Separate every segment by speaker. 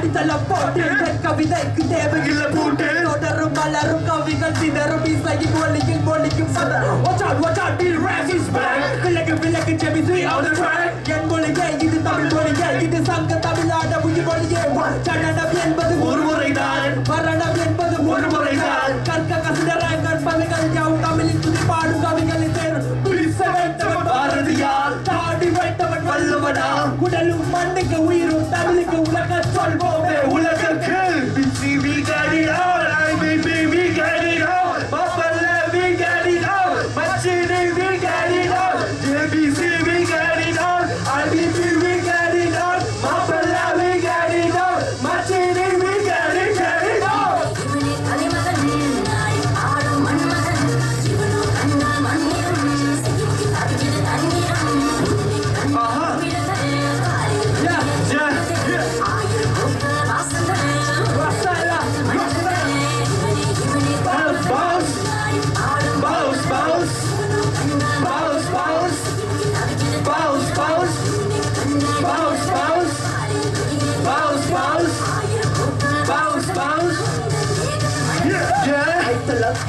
Speaker 1: அடித்தளம் போட்டு கவிதைக்கு தேவையில்லை பூட்டு தொடரும் மலரும் கவிகள் சிதறும் இசையின் ஒலியில் ஒலிக்கும் விளக்கு விளக்கு என் மொழியே இது தமிழ் மொழியே இது உடலும் மண்ணுக்கு உயிரும் தமிழுக்கு உலக சொல்வோமே உலகக்கு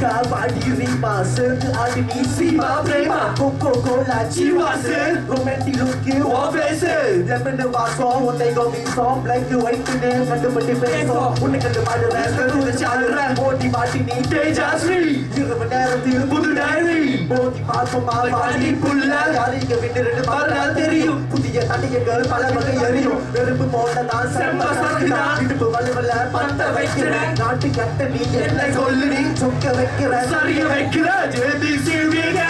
Speaker 1: कावाडीरी मासर आदमी सीमा प्रेमा कोको कोला जीवासर रोमांटिक
Speaker 2: लुक
Speaker 1: के वाफेसर
Speaker 2: लेमन वासो
Speaker 1: उन्ने गोमी सो ब्लैक वाइट ने கண்டு பட்டி பேசும் உன்னை கண்டு பாடு ரேஸ்கர் உன்னை சாடுறேன் போட்டி பாட்டி நீ
Speaker 2: தேஜாஸ்ரீ
Speaker 1: இருபது நேரத்தில்
Speaker 2: புது டைரி
Speaker 1: போட்டி பார்ப்போம்
Speaker 2: பாடி புள்ள
Speaker 1: யாருக்கு விட்டு ரெண்டு பாரு தெரியும் புதிய தடிகைகள் பல வகை எரியும் வெறுப்பு போட்ட நான்
Speaker 2: செம்ம சக்கிதான்
Speaker 1: இடுப்பு வலுவல பத்த வைக்கிறேன் நாட்டு கட்ட நீ
Speaker 2: என்ன சொல்லுடி
Speaker 1: சொக்க
Speaker 2: வை
Speaker 3: വെക്കിറ സറിയ വെക്കിറ ജയതി സിവിന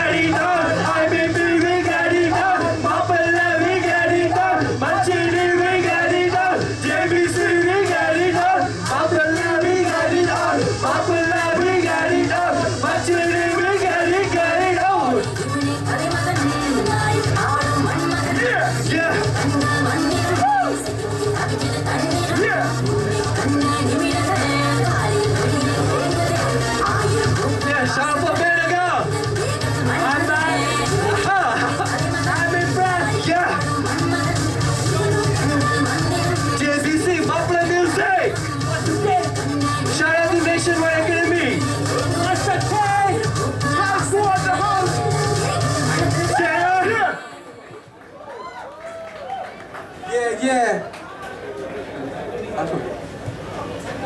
Speaker 2: Yeah.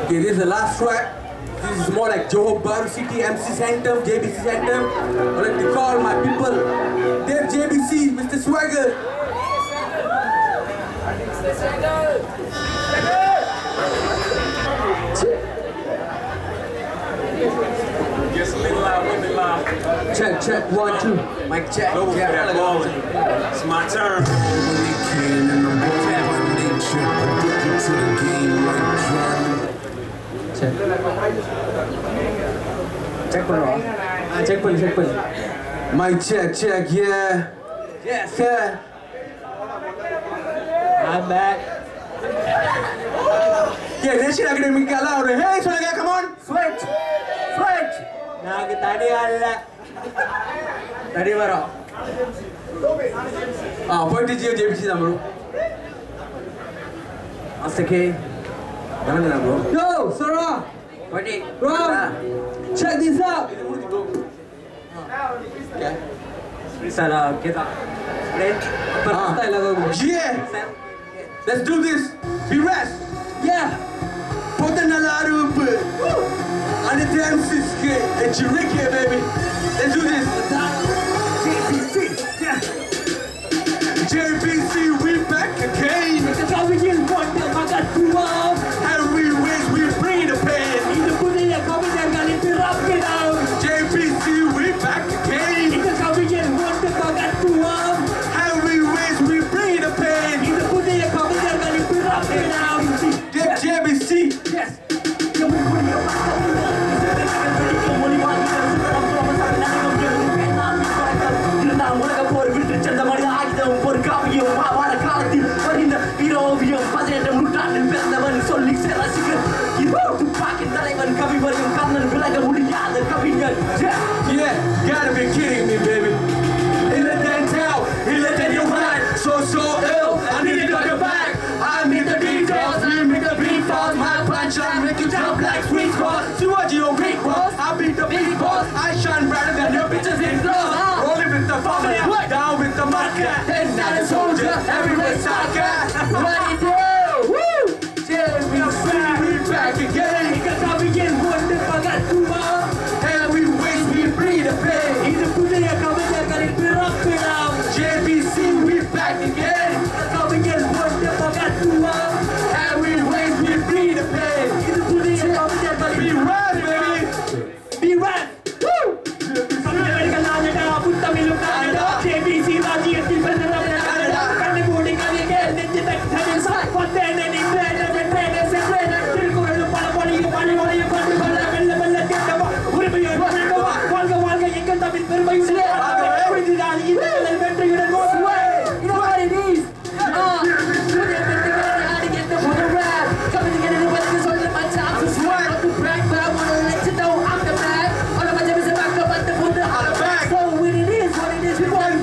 Speaker 4: Okay, this is the last track. This is more like Johor Bahru City MC Center, JBC Center. I like to call my people. They're JBC, Mr. Swagger.
Speaker 5: Just a little loud, a little loud.
Speaker 4: Check, check, one, two. Mic check. Yeah,
Speaker 5: ball. It's my turn.
Speaker 4: Check. Check பண்ணுவா ஆ check பண்ணு check பண்ணு mike check check yeah yes yeah I'm back yeah nation அகாடமிக்கால ஒரு ஹே சொல்லுங்க come on switch switch நாங்க தனியா இல்ல தனி வரோம் ஆ போயிட்டு ஜியோ ஜேபிசி தான் I'll take bro. Yo, Sarah. ready? Bro, check this out. Okay. Salah kita. Play. Pertama. Yeah. Let's do this. Be rest. Yeah. Potanalar umpet. Anı temsiz ki. Ecirlik ya baby. Let's do this. huligan Kami meringkatkan belaga huligan
Speaker 1: dan kami dan yeah,
Speaker 4: yeah, gotta be kidding
Speaker 1: me baby. In dan
Speaker 4: he illa dan your mind. So,
Speaker 1: so ill, I need
Speaker 4: to go
Speaker 1: back. I need the details, leave me the beat falls My
Speaker 4: punchline make you jump like sweet balls See what you weak balls, I beat the beat balls I shine brighter than your bitches in gloves Rolling with the formula, down with the market Then not a soldier, everywhere
Speaker 1: time.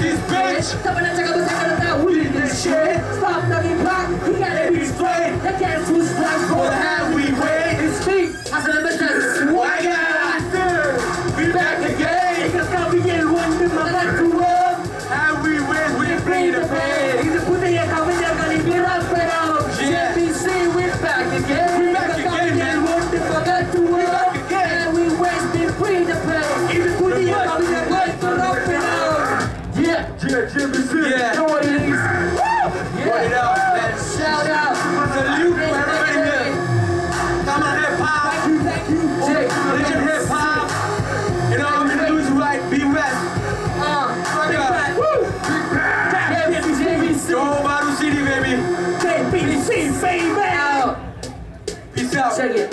Speaker 4: this bitch.
Speaker 1: Stop and
Speaker 4: check out the
Speaker 1: that we
Speaker 4: in
Speaker 1: this
Speaker 4: shit.
Speaker 1: Stop,
Speaker 4: not
Speaker 1: in black.
Speaker 4: We got
Speaker 1: a he's
Speaker 4: playing. That
Speaker 1: can't Segue.